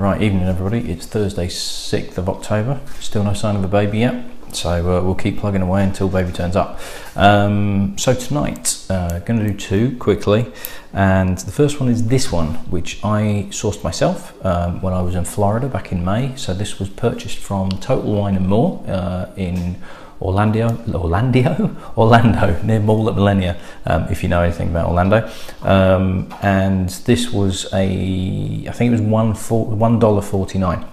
Right, evening everybody. It's Thursday, 6th of October. Still no sign of a baby yet. So uh, we'll keep plugging away until baby turns up. Um, so tonight, uh, going to do two quickly. And the first one is this one, which I sourced myself um, when I was in Florida back in May. So this was purchased from Total Wine and More uh, in Orlando, Orlando, Orlando, near Mall at Millenia, um, if you know anything about Orlando. Um, and this was a, I think it was one one dollar forty nine.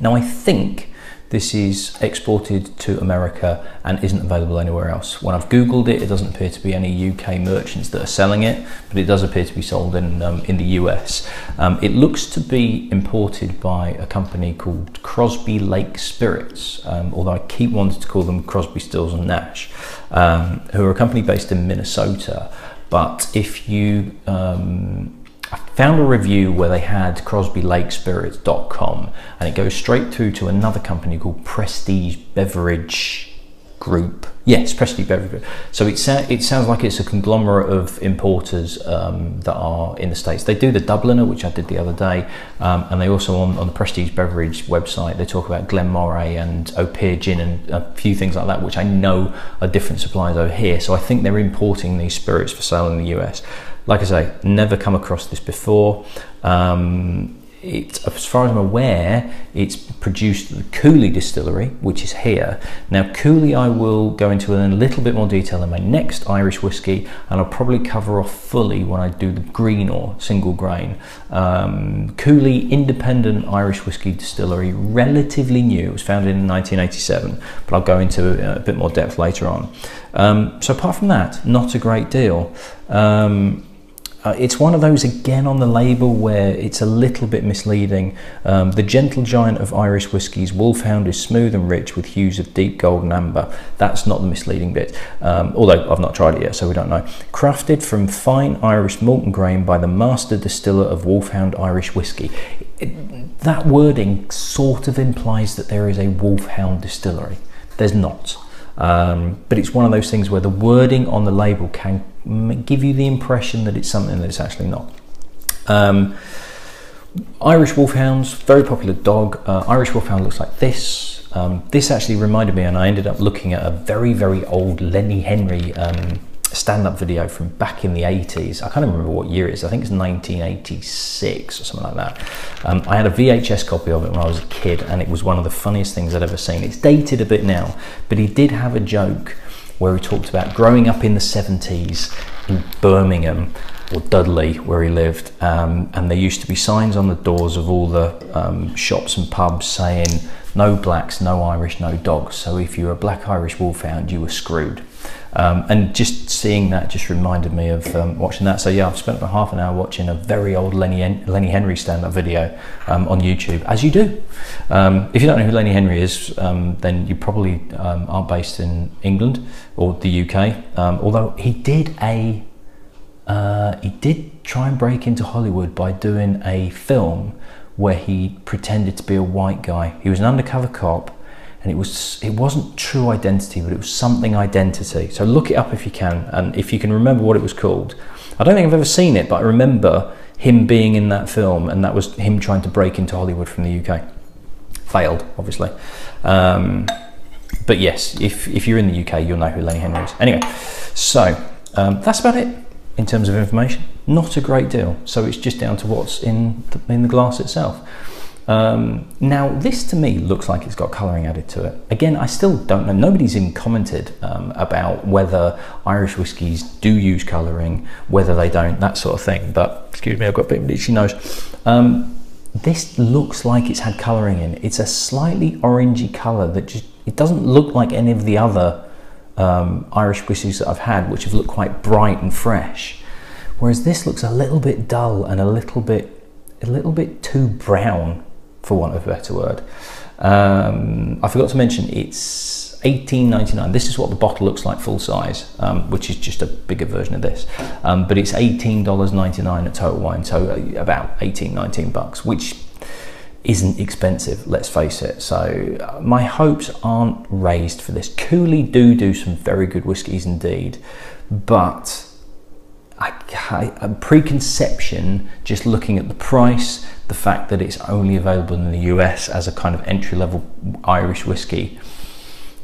Now I think this is exported to America and isn't available anywhere else. When I've Googled it, it doesn't appear to be any UK merchants that are selling it, but it does appear to be sold in, um, in the US. Um, it looks to be imported by a company called Crosby Lake Spirits, um, although I keep wanting to call them Crosby, Stills and Nash, um, who are a company based in Minnesota. But if you um, I found a review where they had crosbylakespirits.com and it goes straight through to another company called Prestige Beverage Group. Yes, Prestige Beverage. So it, it sounds like it's a conglomerate of importers um, that are in the States. They do the Dubliner, which I did the other day, um, and they also, on, on the Prestige Beverage website, they talk about Glenmorangie and Opihr Gin and a few things like that, which I know are different suppliers over here. So I think they're importing these spirits for sale in the US. Like I say, never come across this before. Um, it, as far as I'm aware, it's produced at the Cooley distillery, which is here. Now, Cooley I will go into in a little bit more detail in my next Irish whiskey, and I'll probably cover off fully when I do the Greenore single grain. Um, Cooley Independent Irish Whiskey Distillery, relatively new. It was founded in 1987, but I'll go into a bit more depth later on. Um, so apart from that, not a great deal. Um, uh, it's one of those again on the label where it's a little bit misleading. Um, the gentle giant of Irish whiskies, Wolfhound is smooth and rich with hues of deep golden amber. That's not the misleading bit, um, although I've not tried it yet, so we don't know. Crafted from fine Irish malt and grain by the master distiller of Wolfhound Irish whiskey. It, that wording sort of implies that there is a Wolfhound distillery. There's not. Um, but it's one of those things where the wording on the label can give you the impression that it's something that it's actually not. Um, Irish Wolfhounds, very popular dog. Uh, Irish Wolfhound looks like this. Um, this actually reminded me, and I ended up looking at a very, very old Lenny Henry um, stand-up video from back in the 80s. I can't remember what year it is. I think it's 1986 or something like that. Um, I had a VHS copy of it when I was a kid, and it was one of the funniest things I'd ever seen. It's dated a bit now, but he did have a joke where he talked about growing up in the 70s in Birmingham or Dudley, where he lived, um, and there used to be signs on the doors of all the um, shops and pubs saying no blacks, no Irish, no dogs. So if you were a black Irish wolfhound, you were screwed. Um, and just seeing that just reminded me of um, watching that. So yeah, I've spent about half an hour watching a very old Lenny, Lenny Henry stand-up video um, on YouTube, as you do. Um, if you don't know who Lenny Henry is, um, then you probably um, aren't based in England or the UK. although he did a, uh, he did try and break into Hollywood by doing a film where he pretended to be a white guy. He was an undercover cop and it was it wasn't true identity but it was something identity. So look it up if you can and if you can remember what it was called. I don't think i've ever seen it but i remember him being in that film and that was him trying to break into hollywood from the uk failed obviously. Um, but yes if, if you're in the uk you'll know who lenny henry is. Anyway so um, that's about it in terms of information. Not a great deal. So it's just down to what's in the, in the glass itself um, now, this to me looks like it's got colouring added to it. Again, I still don't know. Nobody's even commented um, about whether Irish whiskies do use colouring, whether they don't, that sort of thing. But excuse me, I've got a bit of an itchy nose. Um, this looks like it's had colouring in. It's a slightly orangey colour that just it doesn't look like any of the other um, Irish whiskies that I've had, which have looked quite bright and fresh. Whereas this looks a little bit dull and a little bit a little bit too brown for want of a better word. Um, I forgot to mention it's 18.99. This is what the bottle looks like full size, um, which is just a bigger version of this. Um, but it's $18.99 at Total Wine, so uh, about 18, 19 bucks, which isn't expensive, let's face it. So uh, my hopes aren't raised for this. Cooley do do some very good whiskies indeed, but a preconception, just looking at the price, the fact that it's only available in the US as a kind of entry level Irish whiskey,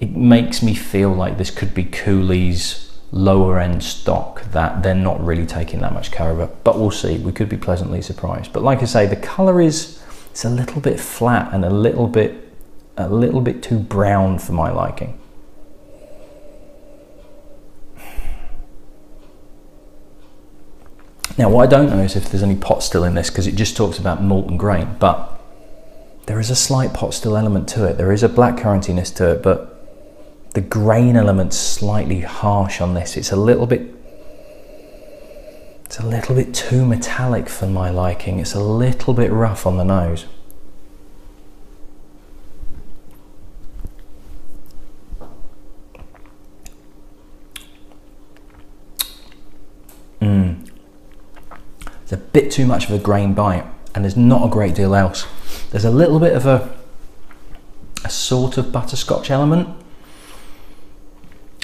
it makes me feel like this could be Cooley's lower end stock that they're not really taking that much care of. But we'll see. We could be pleasantly surprised. But like I say, the colour is it's a little bit flat and a little bit a little bit too brown for my liking. Now, what I don't know is if there's any pot still in this because it just talks about malt and grain, but there is a slight pot still element to it. There is a black currantiness to it, but the grain element's slightly harsh on this. It's a little bit it's a little bit too metallic for my liking. It's a little bit rough on the nose. It's a bit too much of a grain bite, and there's not a great deal else. There's a little bit of a, a sort of butterscotch element,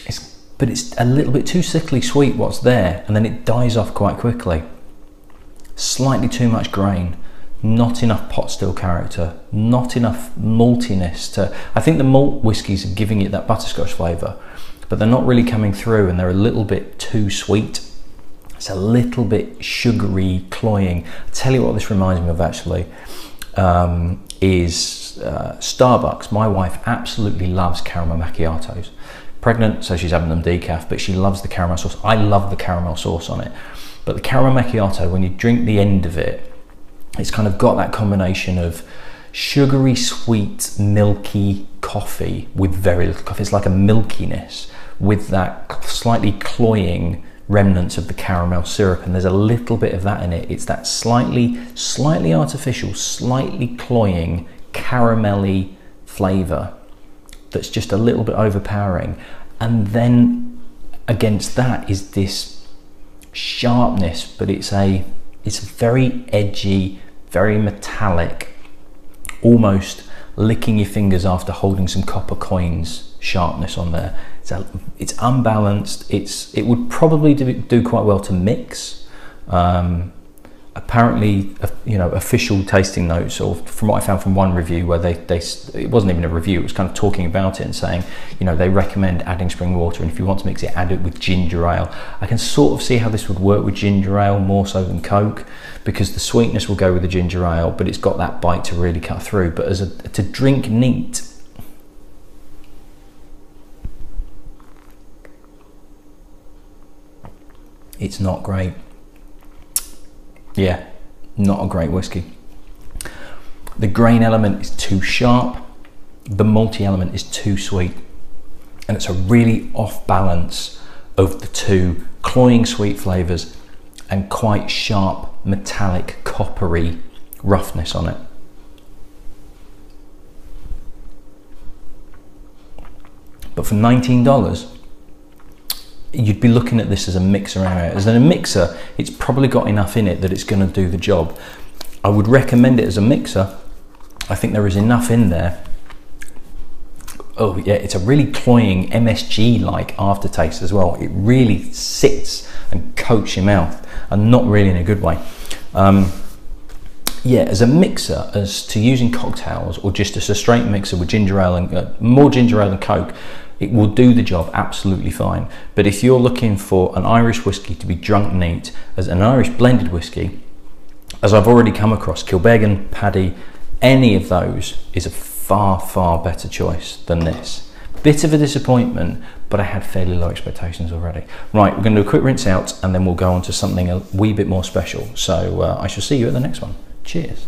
it's, but it's a little bit too sickly sweet what's there, and then it dies off quite quickly. Slightly too much grain, not enough pot still character, not enough maltiness to. I think the malt whiskies are giving it that butterscotch flavour, but they're not really coming through, and they're a little bit too sweet it's a little bit sugary, cloying. I'll tell you what this reminds me of actually um, is uh, Starbucks. My wife absolutely loves caramel macchiatos. Pregnant, so she's having them decaf, but she loves the caramel sauce. I love the caramel sauce on it. But the caramel macchiato, when you drink the end of it, it's kind of got that combination of sugary, sweet, milky coffee with very little coffee. It's like a milkiness with that slightly cloying remnants of the caramel syrup and there's a little bit of that in it. It's that slightly, slightly artificial, slightly cloying, caramelly flavour that's just a little bit overpowering. And then against that is this sharpness, but it's a it's very edgy, very metallic, almost licking your fingers after holding some copper coins sharpness on there. It's, a, it's unbalanced. It's it would probably do, do quite well to mix. Um, apparently, you know, official tasting notes, or from what I found from one review, where they, they it wasn't even a review, it was kind of talking about it and saying, you know, they recommend adding spring water, and if you want to mix it, add it with ginger ale. I can sort of see how this would work with ginger ale more so than Coke, because the sweetness will go with the ginger ale, but it's got that bite to really cut through. But as a to drink neat it's not great. Yeah, not a great whiskey. The grain element is too sharp, the malty element is too sweet, and it's a really off balance of the two cloying sweet flavours and quite sharp, metallic, coppery roughness on it. But for $19, you'd be looking at this as a mixer area. As in a mixer, it's probably got enough in it that it's going to do the job. I would recommend it as a mixer. I think there is enough in there. Oh yeah, it's a really cloying MSG-like aftertaste as well. It really sits and coats your mouth, and not really in a good way. Um, yeah, as a mixer, as to using cocktails or just as a straight mixer with ginger ale and uh, more ginger ale than Coke, it will do the job absolutely fine. But if you're looking for an Irish whiskey to be drunk neat as an Irish blended whiskey, as I've already come across, Kilbeggan, Paddy, any of those is a far, far better choice than this. Bit of a disappointment, but I had fairly low expectations already. Right, we're going to do a quick rinse out and then we'll go on to something a wee bit more special. So uh, I shall see you at the next one. Cheers.